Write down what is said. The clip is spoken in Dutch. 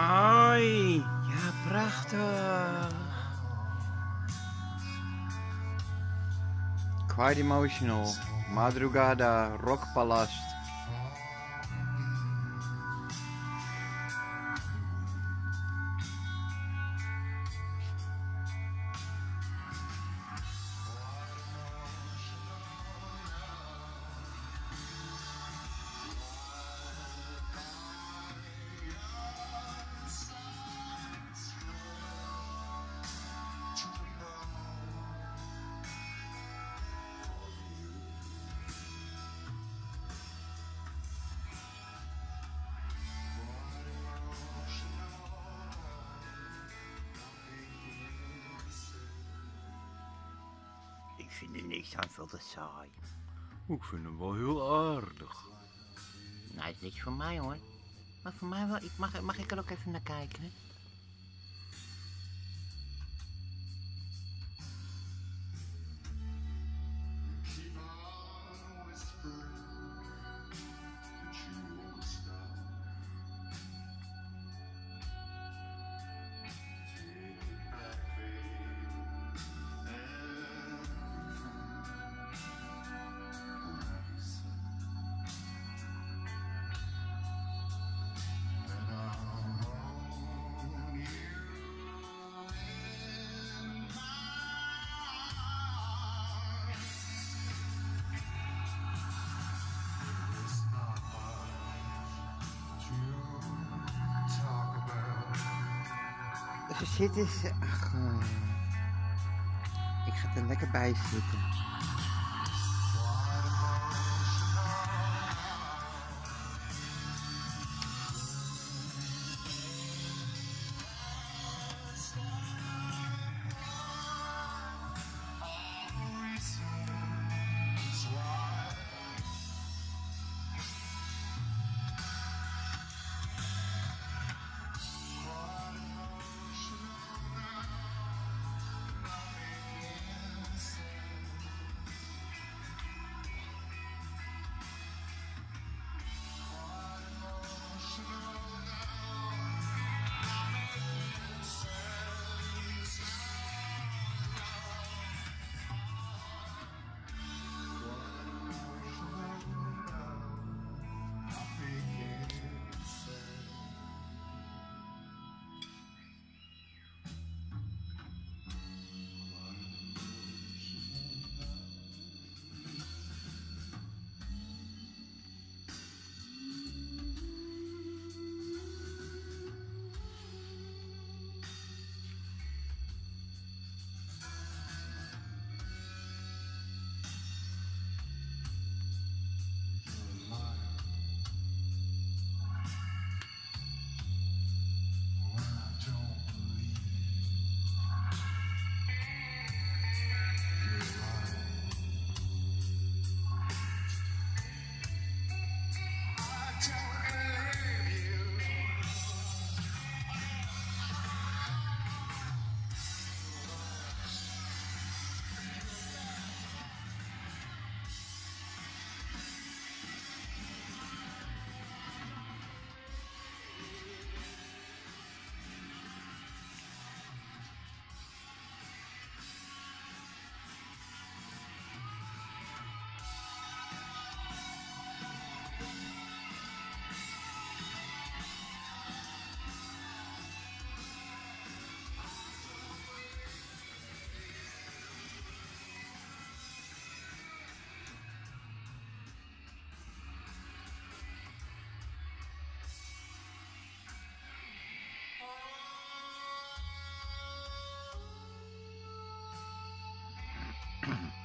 Mooi. Ja, prachtig. Quite emotional. Madrugada, Rockpalast. Ik vind er niks aan veel te saai. Ik vind hem wel heel aardig. Nou, is niks voor mij hoor. Maar voor mij wel. Ik mag, mag ik er ook even naar kijken? Hè? Zitten. Ach, eh. ik ga er lekker bij zitten. Mm-hmm.